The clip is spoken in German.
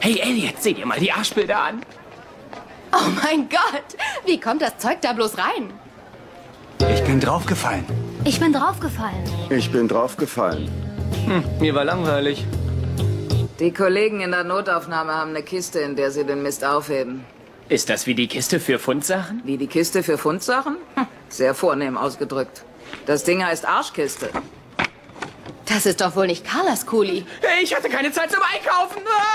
Hey, Elliot, seht dir mal die Arschbilder an. Oh mein Gott, wie kommt das Zeug da bloß rein? Ich bin draufgefallen. Ich bin draufgefallen. Ich bin draufgefallen. Hm, mir war langweilig. Die Kollegen in der Notaufnahme haben eine Kiste, in der sie den Mist aufheben. Ist das wie die Kiste für Fundsachen? Wie die Kiste für Fundsachen? Hm, Sehr vornehm ausgedrückt. Das Ding heißt Arschkiste. Das ist doch wohl nicht Carlas Kuli. Ich hatte keine Zeit zum Einkaufen. Ah!